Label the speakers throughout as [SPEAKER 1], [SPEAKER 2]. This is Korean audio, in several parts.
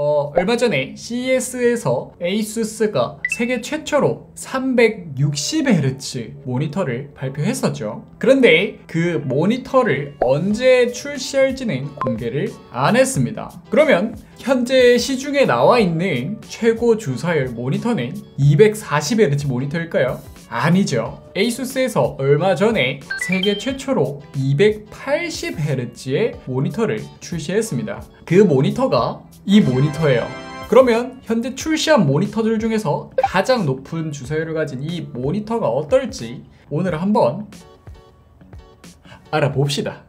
[SPEAKER 1] 어, 얼마 전에 CES에서 에이수스가 세계 최초로 360Hz 모니터를 발표했었죠. 그런데 그 모니터를 언제 출시할지는 공개를 안 했습니다. 그러면 현재 시중에 나와 있는 최고 주사율 모니터는 240Hz 모니터일까요? 아니죠. 에이수스에서 얼마 전에 세계 최초로 280Hz의 모니터를 출시했습니다. 그 모니터가 이 모니터예요. 그러면 현재 출시한 모니터들 중에서 가장 높은 주사율을 가진 이 모니터가 어떨지 오늘 한번 알아봅시다.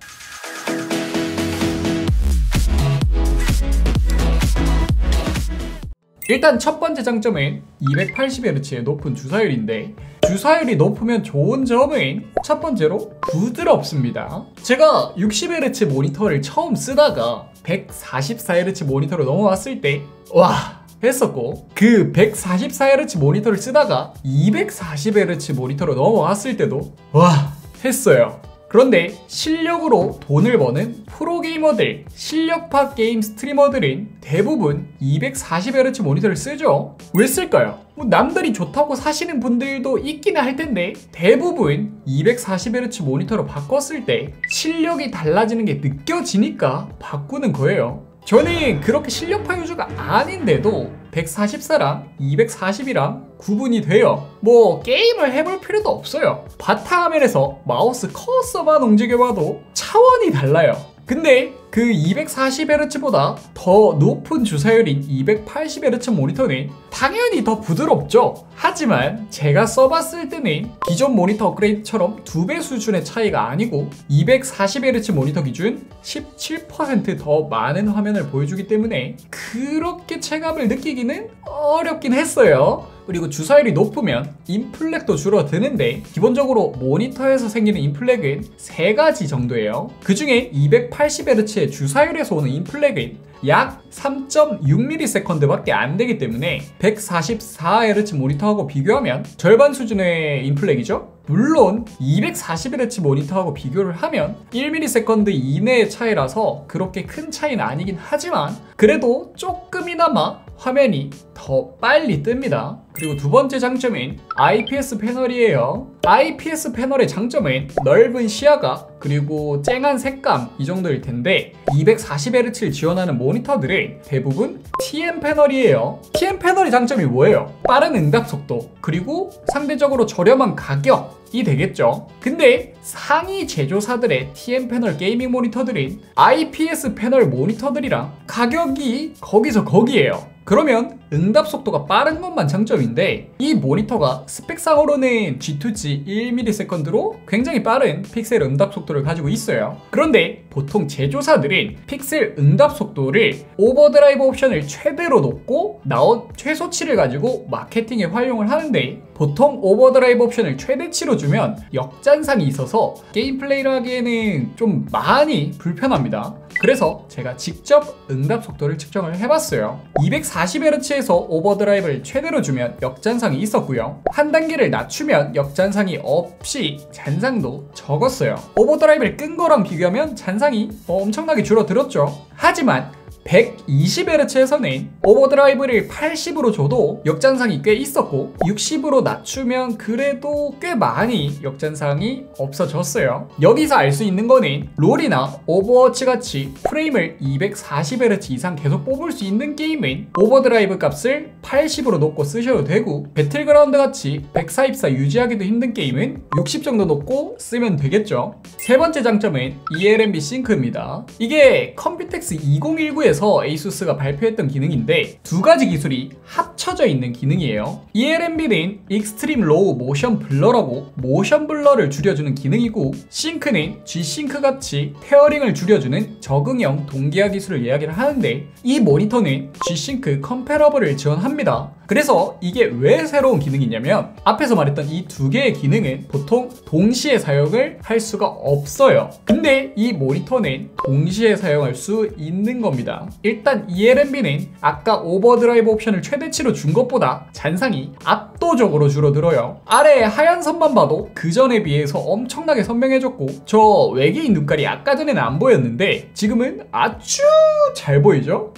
[SPEAKER 1] 일단 첫 번째 장점은 280Hz의 높은 주사율인데 주사율이 높으면 좋은 점은 첫 번째로 부드럽습니다. 제가 60Hz 모니터를 처음 쓰다가 144Hz 모니터로 넘어왔을 때 와 했었고 그 144Hz 모니터를 쓰다가 240Hz 모니터로 넘어왔을 때도 와 했어요. 그런데 실력으로 돈을 버는 프로게이머들, 실력파 게임 스트리머들은 대부분 240Hz 모니터를 쓰죠. 왜 쓸까요? 뭐 남들이 좋다고 사시는 분들도 있기는 할 텐데 대부분 240Hz 모니터로 바꿨을 때 실력이 달라지는 게 느껴지니까 바꾸는 거예요. 저는 그렇게 실력파 유저가 아닌데도 144랑 240이랑 구분이 돼요. 뭐 게임을 해볼 필요도 없어요. 바탕화면에서 마우스 커서만 움직여봐도 차원이 달라요. 근데 그 240Hz보다 더 높은 주사율인 280Hz 모니터는 당연히 더 부드럽죠. 하지만 제가 써봤을 때는 기존 모니터 업그레이드처럼 두 배 수준의 차이가 아니고 240Hz 모니터 기준 17%더 많은 화면을 보여주기 때문에 그렇게 체감을 느끼기는 어렵긴 했어요. 그리고 주사율이 높으면 인플렉도 줄어드는데 기본적으로 모니터에서 생기는 인플렉은 세 가지 정도예요. 그 중에 280Hz 의 주사율에서 오는 인플렉은 약 3.6ms 밖에 안 되기 때문에 144Hz 모니터하고 비교하면 절반 수준의 인플렉이죠? 물론 240Hz 모니터하고 비교를 하면 1ms 이내의 차이라서 그렇게 큰 차이는 아니긴 하지만 그래도 조금이나마 화면이 더 빨리 뜹니다. 그리고 두 번째 장점은 IPS 패널이에요. IPS 패널의 장점은 넓은 시야각 그리고 쨍한 색감 이 정도일 텐데 240Hz를 지원하는 모니터들은 대부분 TN 패널이에요. TN 패널의 장점이 뭐예요? 빠른 응답 속도 그리고 상대적으로 저렴한 가격이 되겠죠. 근데 상위 제조사들의 TN 패널 gaming 모니터들은 IPS 패널 모니터들이랑 가격이 거기서 거기에요. 그러면 응답 속도가 빠른 것만 장점인데 이 모니터가 스펙상으로는 G2G 1ms/로 굉장히 빠른 픽셀 응답 속도를 가지고 있어요. 그런데 보통 제조사들은 픽셀 응답 속도를 오버드라이브 옵션을 최대로 놓고 나온 최소치를 가지고 마케팅에 활용을 하는데 보통 오버드라이브 옵션을 최대치로 주면 역잔상이 있어서 게임 플레이를 하기에는 좀 많이 불편합니다. 그래서 제가 직접 응답 속도를 측정을 해봤어요. 240Hz에서 오버드라이브를 최대로 주면 역잔상이 있었고요. 한 단계를 낮추면 역잔상이 없이 잔상도 적었어요. 오버드라이브를 끈 거랑 비교하면 잔상이 엄청나게 줄어들었죠. 하지만 120Hz에서는 오버드라이브를 80으로 줘도 역잔상이 꽤 있었고 60으로 낮추면 그래도 꽤 많이 역잔상이 없어졌어요. 여기서 알 수 있는 거는 롤이나 오버워치 같이 프레임을 240Hz 이상 계속 뽑을 수 있는 게임은 오버드라이브 값을 80으로 놓고 쓰셔도 되고 배틀그라운드 같이 144 유지하기도 힘든 게임은 60 정도 놓고 쓰면 되겠죠. 세 번째 장점은 ELMB Sync입니다. 이게 컴퓨텍스 2019에서 에이수스가 발표했던 기능인데 두 가지 기술이 합쳐져 있는 기능이에요. ELMB는 Extreme Low Motion Blur라고 motion blur를 줄여주는 기능이고 Sync는 G-Sync 같이 tearing을 줄여주는 적응형 동기화 기술을 이야기를 하는데 이 모니터는 G-Sync Compatible을 지원합니다. 그래서 이게 왜 새로운 기능이냐면 앞에서 말했던 이 두 개의 기능은 보통 동시에 사용을 할 수가 없어요. 근데 이 모니터는 동시에 사용할 수 있는 겁 일단 ELMB는 아까 오버드라이브 옵션을 최대치로 준 것보다 잔상이 압도적으로 줄어들어요. 아래 하얀 선만 봐도 그 전에 비해서 엄청나게 선명해졌고 저 외계인 눈깔이 아까 전에는 안 보였는데 지금은 아주 잘 보이죠?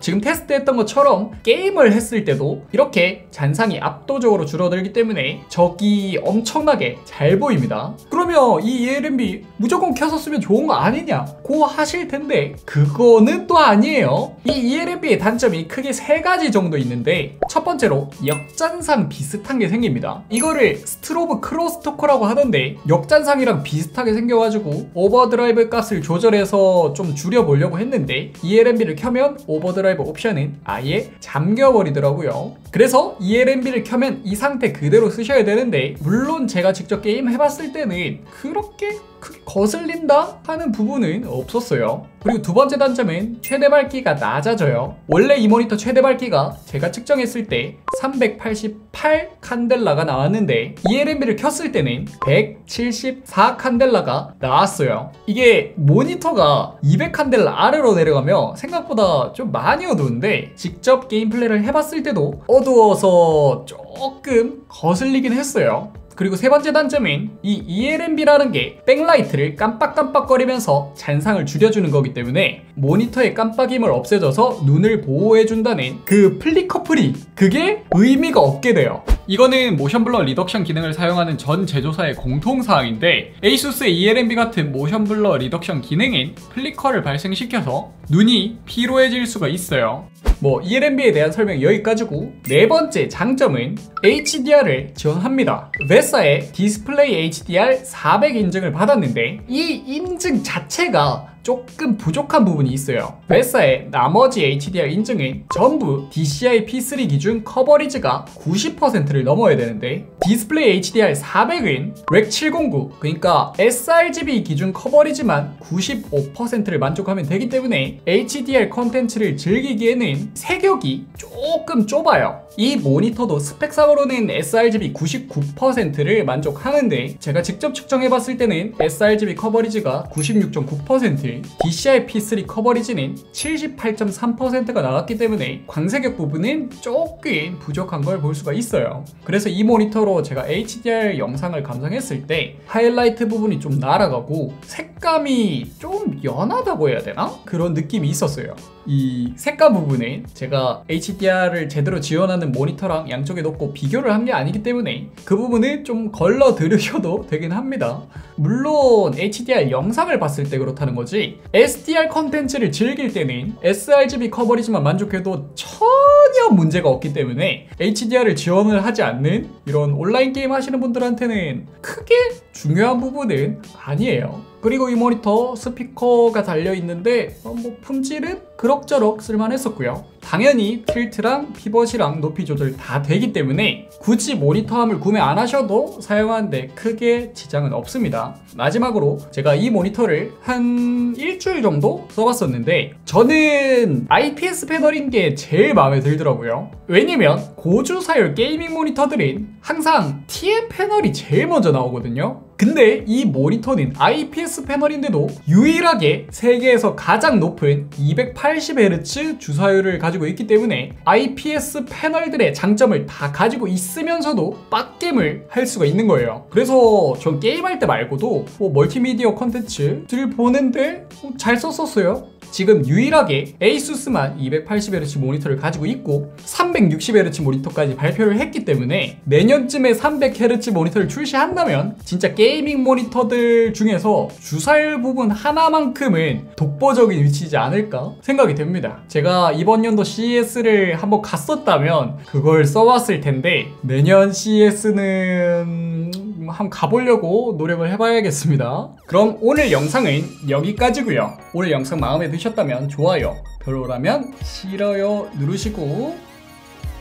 [SPEAKER 1] 지금 테스트했던 것처럼 게임을 했을 때도 이렇게 잔상이 압도적으로 줄어들기 때문에 적이 엄청나게 잘 보입니다. 그러면 이 ELMB 무조건 켜서 쓰면 좋은 거 아니냐? 고 하실 텐데 그거는 또 아니에요. 이 ELMB의 단점이 크게 세 가지 정도 있는데 첫 번째로 역잔상 비슷한 게 생깁니다. 이거를 strobe crosstalk라고 하던데 역잔상이랑 비슷하게 생겨가지고 오버드라이브 값을 조절해서 좀 줄여보려고 했는데 ELMB를 켜면 오버드라이브 옵션은 아예 잠겨버리더라고요. 그래서 ELMB를 켜면 이 상태 그대로 쓰셔야 되는데 물론 제가 직접 게임 해봤을 때는 그렇게 크게 거슬린다 하는 부분은 없었어요. 그리고 두 번째 단점은 최대 밝기가 낮아져요. 원래 이 모니터 최대 밝기가 제가 측정했을 때 388 칸델라가 나왔는데 ELMB를 켰을 때는 174 칸델라가 나왔어요. 이게 모니터가 200 칸델라 아래로 내려가면 생각보다 좀 많이 어두운데 직접 게임 플레이를 해봤을 때도 어두워서 조금 거슬리긴 했어요. 그리고 세 번째 단점은 이 ELMB라는 게 백라이트를 깜빡깜빡거리면서 잔상을 줄여주는 거기 때문에 모니터의 깜빡임을 없애줘서 눈을 보호해준다는 그 flicker free 그게 의미가 없게 돼요. 이거는 motion blur reduction 기능을 사용하는 전 제조사의 공통사항인데 에이수스의 ELMB 같은 motion blur reduction 기능은 flicker를 발생시켜서 눈이 피로해질 수가 있어요. 뭐 ELMB에 대한 설명 여기까지고 네 번째 장점은 HDR을 지원합니다. VESA의 디스플레이 HDR 400 인증을 받았는데 이 인증 자체가 조금 부족한 부분이 있어요. VESA의 나머지 HDR 인증은 전부 DCI P3 기준 coverage가 90%를 넘어야 되는데 디스플레이 HDR 400은 REC 709 그러니까 sRGB 기준 coverage만 95%를 만족하면 되기 때문에 HDR 컨텐츠를 즐기기에는 색역이 조금 좁아요. 이 모니터도 스펙상으로는 sRGB 99%를 만족하는데 제가 직접 측정해봤을 때는 sRGB coverage가 96.9% DCI P3 커버리지는 78.3%가 나왔기 때문에 광세격 부분은 조금 부족한 걸 볼 수가 있어요. 그래서 이 모니터로 제가 HDR 영상을 감상했을 때 하이라이트 부분이 좀 날아가고 색감이 좀 연하다고 해야 되나? 그런 느낌이 있었어요. 이 색감 부분에 제가 HDR을 제대로 지원하는 모니터랑 양쪽에 놓고 비교를 한 게 아니기 때문에 그 부분을 좀 걸러 들으셔도 되긴 합니다. 물론 HDR 영상을 봤을 때 그렇다는 거지 SDR 컨텐츠를 즐길 때는 sRGB coverage만 만족해도 전혀 문제가 없기 때문에 HDR을 지원을 하지 않는 이런 온라인 게임 하시는 분들한테는 크게 중요한 부분은 아니에요. 그리고 이 모니터 스피커가 달려있는데 어, 뭐 품질은 그럭저럭 쓸만했었고요. 당연히 tilt랑 피벗이랑 높이 조절 다 되기 때문에 굳이 모니터암을 구매 안 하셔도 사용하는데 크게 지장은 없습니다. 마지막으로 제가 이 모니터를 한 일주일 정도 써봤었는데 저는 IPS 패널인 게 제일 마음에 들더라고요. 왜냐면 고주사율 gaming 모니터들은 항상 TN 패널이 제일 먼저 나오거든요. 근데 이 모니터는 IPS 패널인데도 유일하게 세계에서 가장 높은 280Hz 주사율을 가지고 있기 때문에 IPS 패널들의 장점을 다 가지고 있으면서도 빡겜을 할 수가 있는 거예요. 그래서 전 게임할 때 말고도 뭐 멀티미디어 컨텐츠들 보는데 잘 썼었어요. 지금 유일하게 에이수스만 280Hz 모니터를 가지고 있고 360Hz 모니터까지 발표를 했기 때문에 내년쯤에 300Hz 모니터를 출시한다면 진짜 gaming 모니터들 중에서 주사율 부분 하나만큼은 독보적인 위치지 않을까 생각이 됩니다. 제가 이번 연도 CES를 한번 갔었다면 그걸 써왔을 텐데 내년 CES는 한번 가보려고 노력을 해봐야겠습니다. 그럼 오늘 영상은 여기까지고요. 오늘 영상 마음에 드셨다면 좋아요, 별로라면 싫어요 누르시고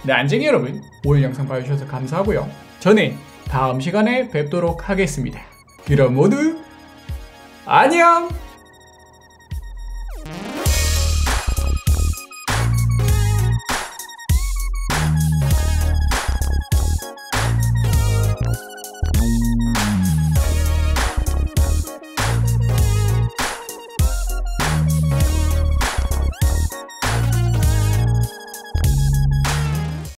[SPEAKER 1] 네, 안쟁이 여러분 오늘 영상 봐주셔서 감사하고요. 저는 다음 시간에 뵙도록 하겠습니다. 그럼 모두 안녕!